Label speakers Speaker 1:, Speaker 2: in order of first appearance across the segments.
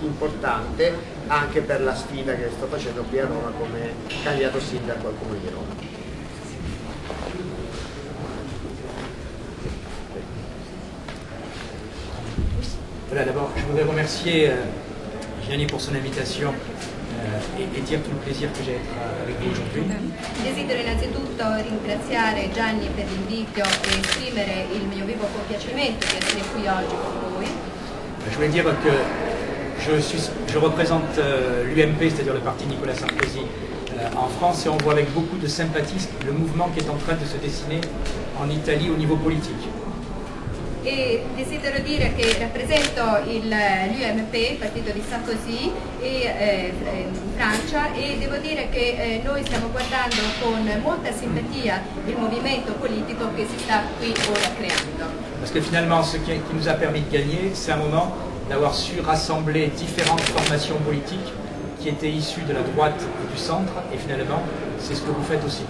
Speaker 1: importante anche per la sfida che sto facendo qui a Roma come candidato sindaco al Comune di Roma.
Speaker 2: Voilà, d'abord, je voudrais remercier euh, Gianni pour son invitation euh, et, et dire tout le plaisir que j'ai d'être euh, avec vous aujourd'hui.
Speaker 3: Desidero innanzitutto ringraziare Gianni per l'invito e esprimere il mio vivo compiacimento di essere qui oggi con voi.
Speaker 2: Je voulais dire que je, suis, je représente euh, l'UMP, c'est-à-dire le parti Nicolas Sarkozy euh, en France, et on voit avec beaucoup de sympathie le mouvement qui est en train de se dessiner en Italie au niveau politique.
Speaker 3: E desidero dire che rappresento il- l'UMP, il partito di Sarkozy, e, eh, in Francia e devo dire che eh, noi stiamo guardando con molta simpatia il movimento politico che si sta qui ora creando.
Speaker 2: Parce que finalement, ce qui, qui nous a permis de gagner, c'est un moment d'avoir su rassembler différentes formations politiques qui étaient issues de la droite et du centre, et finalement, c'est ce que vous faites aussi.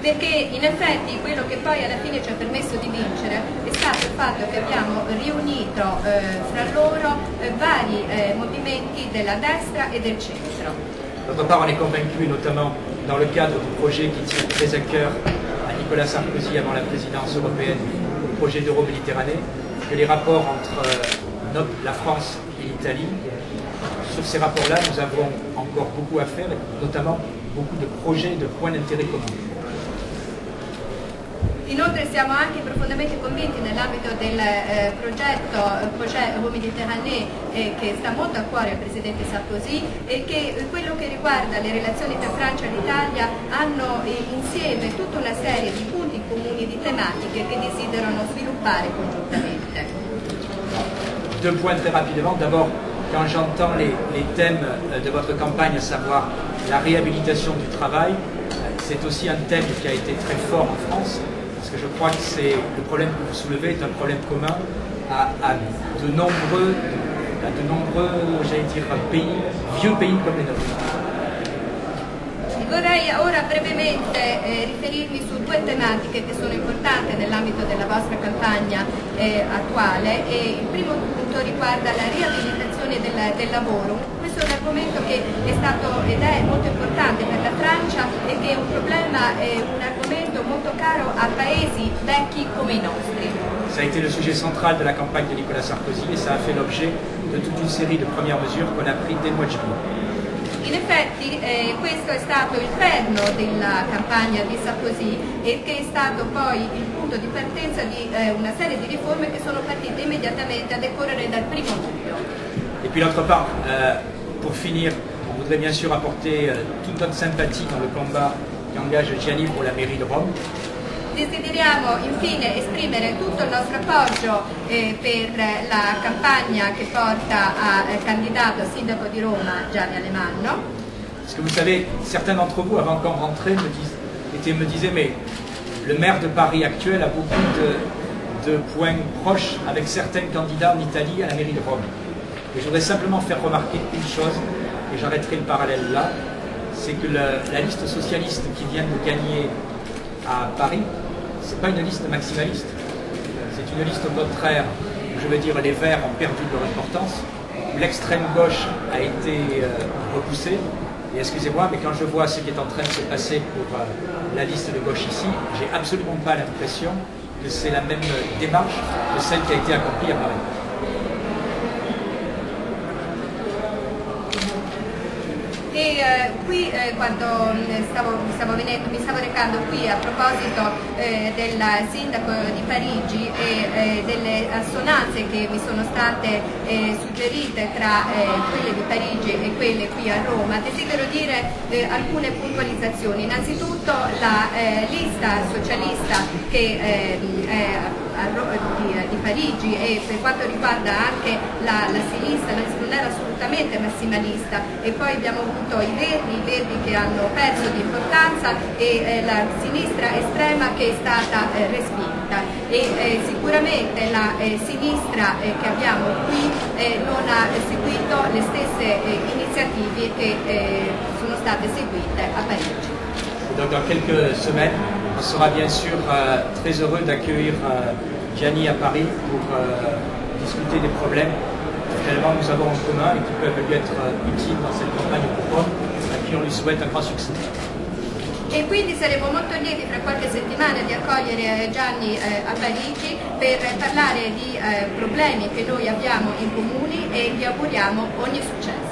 Speaker 3: Perché in effetti quello che poi alla fine ci ha permesso di vincere è stato il fatto che abbiamo riunito eh, fra loro eh, vari eh, movimenti della destra e del centro.
Speaker 2: D'autre part, on est convaincu, notamment dans le cadre du projet qui tient très à cœur à Nicolas Sarkozy avant la présidence européenne, le projet d'Euro-Méditerranée, que les rapports entre notre- la France et l'Italie, sur ces rapports-là, nous avons encore beaucoup à faire, et notamment beaucoup de projets de points d'intérêt communs.
Speaker 3: Inoltre siamo anche profondamente convinti nell'ambito del eh, progetto eh, Projet Euro-Méditerranée eh, che sta molto a cuore al Presidente Sarkozy e che eh, quello che riguarda le relazioni tra Francia e l'Italia hanno eh, insieme tutta una serie di punti comuni di tematiche che desiderano sviluppare congiuntamente.
Speaker 2: Deux points très rapidement. D'abord, quand j'entends les, les thèmes euh, de votre campagne, à savoir la réhabilitation du travail, euh, c'est aussi un thème qui a été très fort en France, parce que je crois que c'est le problème que vous soulevez est un problème commun à, à de nombreux, à de nombreux, j'allais dire, pays, vieux pays comme les nôtres.
Speaker 3: Vorrei ora brevemente eh, riferirmi su due tematiche che sono importanti nell'ambito della vostra campagna eh, attuale. E il primo punto riguarda la riabilitazione del, del lavoro. Questo è un argomento che è stato ed è molto importante per la Francia e che è un problema, è un argomento molto caro a paesi vecchi come i nostri.
Speaker 2: Ça a été le sujet central de la campagne de Nicolas Sarkozy et ça a fait l'objet de toute une série de premières mesures qu'on a prises dès le mois de juillet.
Speaker 3: In effetti eh, questo è stato il perno della campagna di Sarkozy e che è stato poi il punto di partenza di eh, una serie di riforme che sono partite immediatamente a decorrere dal primo luglio.
Speaker 2: Et puis d'autre part, euh, pour finir, on voudrait bien sûr apporter euh, toute notre sympathie dans le combat qui engage Gianni pour la mairie de Rome.
Speaker 3: Desideriamo infine esprimere tutto il nostro appoggio eh, per la campagna che porta a eh, candidato a sindaco di Roma Gianni Alemanno.
Speaker 2: Parce que vous savez, certains d'entre vous, avant qu'on rentre, me, dis- me disaient, mais le maire de Paris actuel a beaucoup de, de points proches avec certains candidats en Italie à la mairie de Rome. Et je voudrais simplement faire remarquer une chose, et j'arrêterai le parallèle là, c'est que la, la liste socialiste qui vient de gagner à Paris, c'est pas une liste maximaliste. C'est une liste au contraire, où je veux dire, les Verts ont perdu de leur importance, l'extrême gauche a été euh, repoussée. Et excusez-moi, mais quand je vois ce qui est en train de se passer pour euh, la liste de gauche ici, j'ai absolument pas l'impression que c'est la même euh, démarche que celle qui a été accomplie à Paris.
Speaker 3: Eh, qui eh, quando mh, stavo, stavo venendo, mi stavo recando qui a proposito eh, del sindaco di Parigi e eh, delle assonanze che mi sono state eh, suggerite tra eh, quelle di Parigi e quelle qui a Roma, desidero dire alcune puntualizzazioni. Innanzitutto la lista socialista che di, di Parigi e per quanto riguarda anche la, la sinistra non era assolutamente massimalista. E poi abbiamo avuto i verdi, i verdi che hanno perso di importanza e eh, la sinistra estrema che è stata eh, respinta. E eh, sicuramente la eh, sinistra eh, che abbiamo qui eh, non ha seguito le stesse iniziative che sono state seguite a Parigi.
Speaker 2: Donc dans quelques semaines, on sera bien sûr euh, très heureux d'accueillir euh, Gianni à Paris pour euh, discuter des problèmes que nous avons en commun et qui peuvent lui être utiles dans cette campagne pour Rome, à qui on lui souhaite un grand succès.
Speaker 3: E quindi saremo molto lieti fra qualche settimana di accogliere Gianni eh, a Parigi per parlare di eh, problemi che noi abbiamo in comune e gli auguriamo ogni successo.